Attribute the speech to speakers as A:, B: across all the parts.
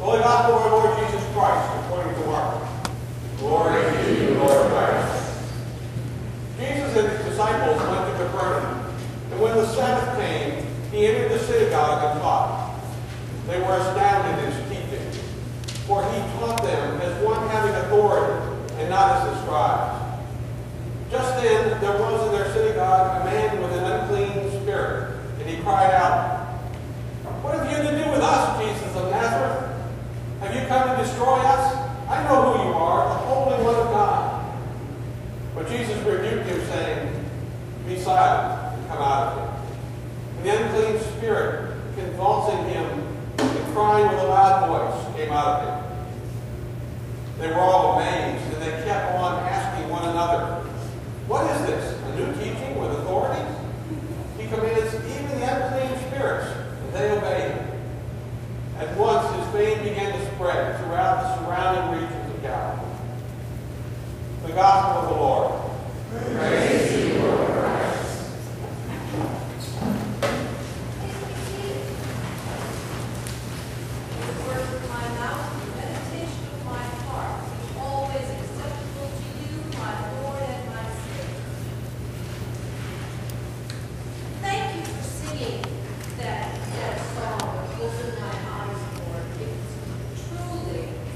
A: Holy Gospel of our Lord Jesus Christ, according to Mark.
B: Glory to you, Lord Christ.
A: Jesus and his disciples went to Capernaum, and when the Sabbath came, he entered the synagogue and taught. They were astounded at his teaching, for he taught them as one having authority and not as a scribe.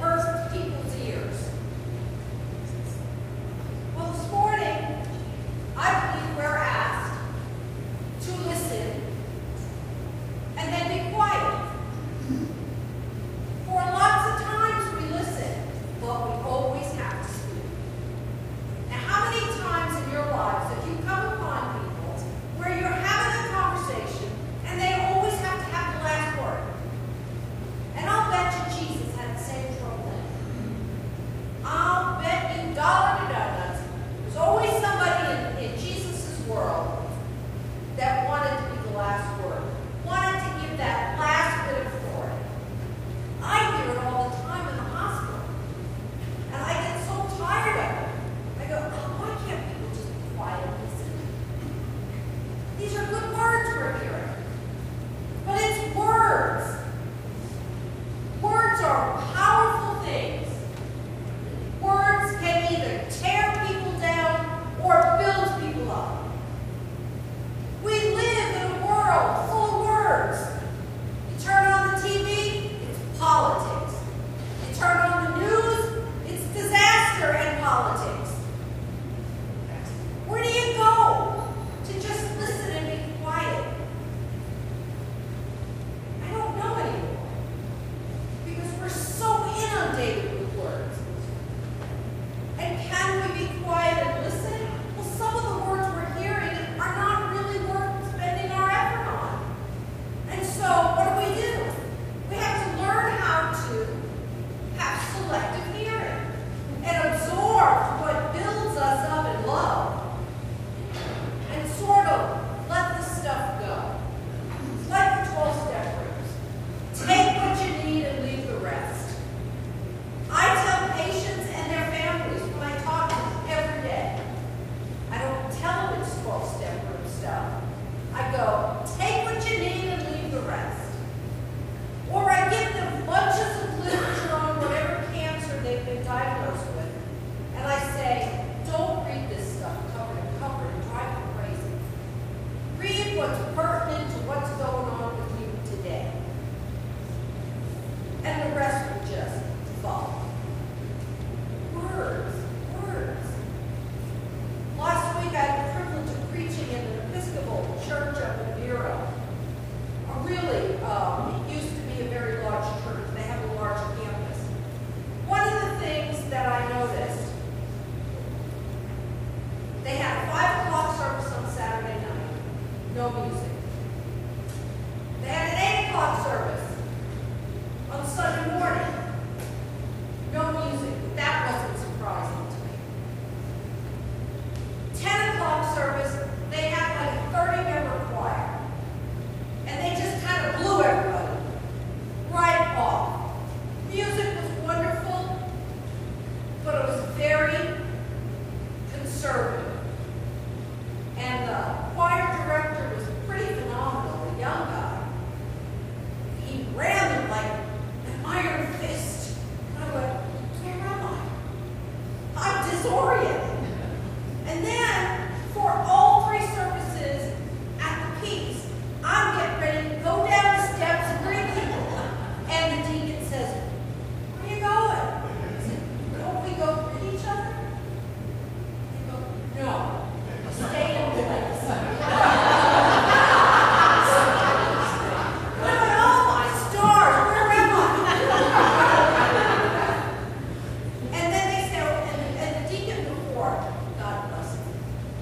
A: First,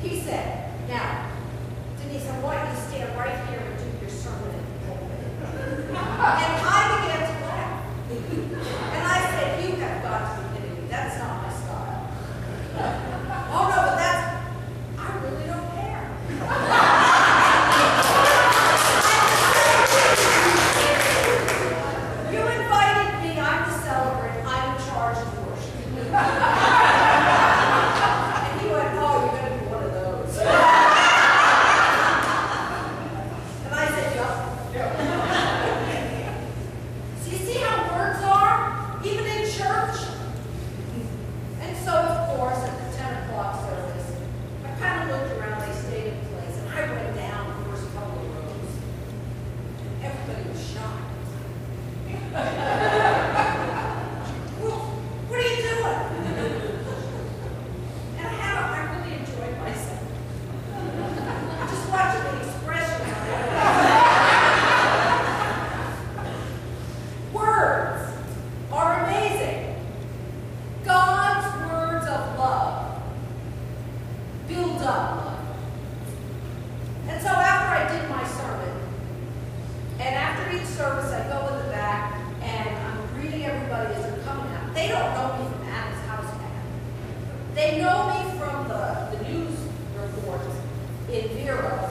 A: He said, now, Denise, I want you to
C: stand right here and do your sermon. And so after I did my sermon, and after each service, I go in the back and I'm greeting everybody as they're coming out. They don't know me from Adam's house. They know me from the, the news reports in Vero